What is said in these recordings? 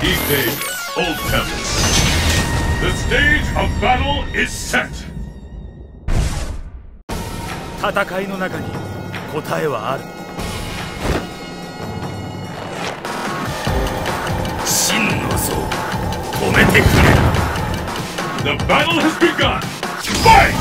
Asia, Old Temple. The stage of battle is set. 戦いの中に答えはある真の像止めてくれ The battle has begun. Fight!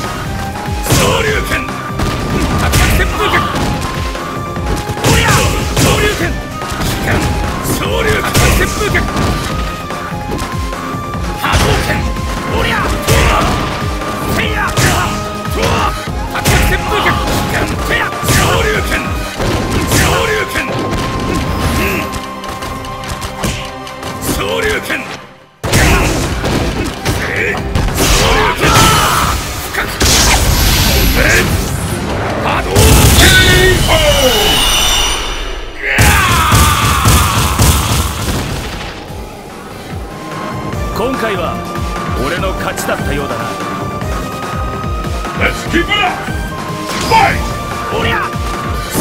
今回は俺の勝ちだったようだな。Let's keep it up! Fight! おりゃ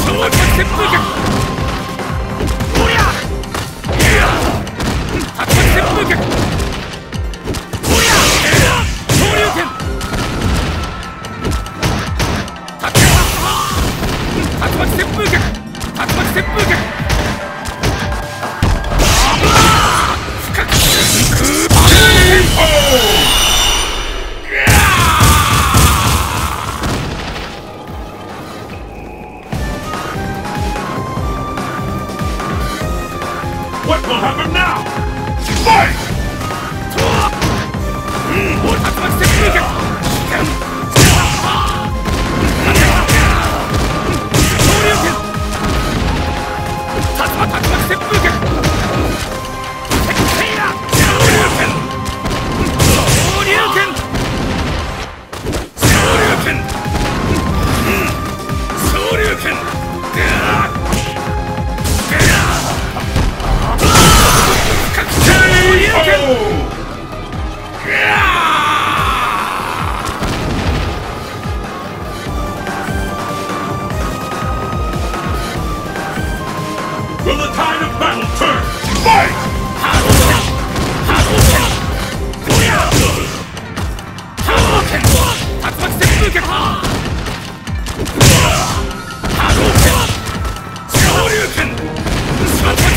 昇竜旋風拳おりゃいや竜巻旋風拳おりゃ昇竜拳竜巻旋風拳竜巻旋風拳 We'll have him now! Fight! Tatsuma's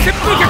えっと。